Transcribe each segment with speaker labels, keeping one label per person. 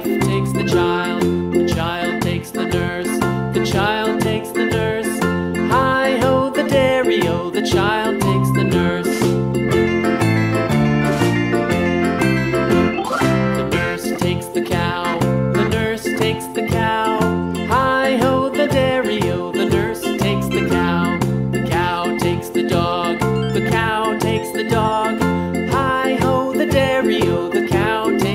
Speaker 1: wife takes the child, the child takes the nurse, the child takes the nurse. Hi ho, the dairy o, the child takes the nurse. The nurse takes the cow, the nurse takes the cow. Hi ho, the dairy o, the nurse takes the cow. The cow takes the dog, the cow takes the dog. Hi ho, the dairy o, the cow takes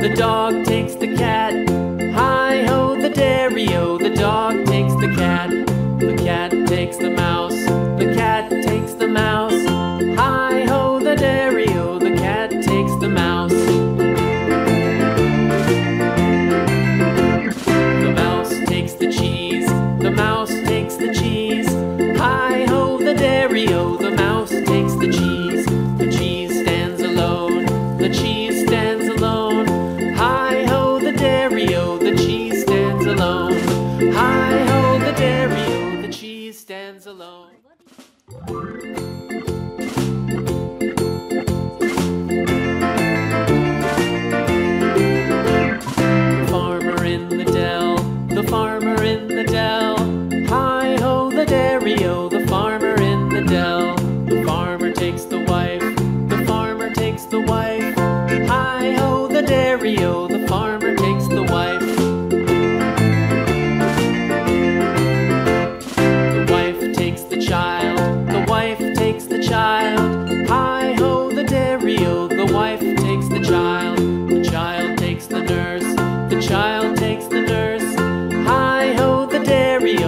Speaker 1: The dog takes the cat. Hi ho, the dairy o. The dog takes the cat. The cat takes the mouse. The cat takes the mouse.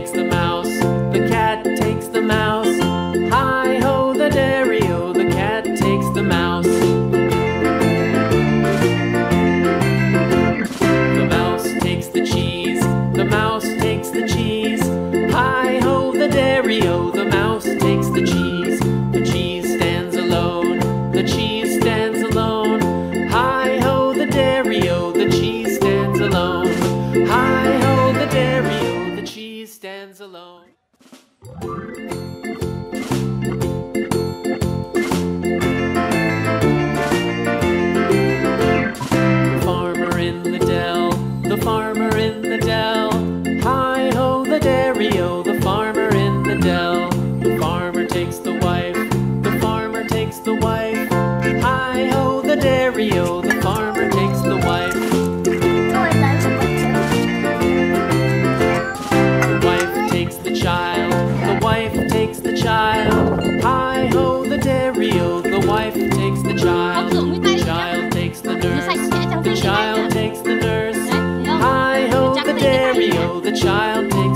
Speaker 1: takes the mouse, the cat takes the mouse. Hi ho the dairy o, the cat takes the mouse. The mouse takes the cheese, the mouse takes the cheese. Hi ho the dairy o, Oreo, the farmer takes the wife. The wife takes the child, the wife takes the child. Hi ho, the dairy o, the wife takes the child. The child takes the nurse, the child takes the nurse. Hi ho, the dairy o, the child takes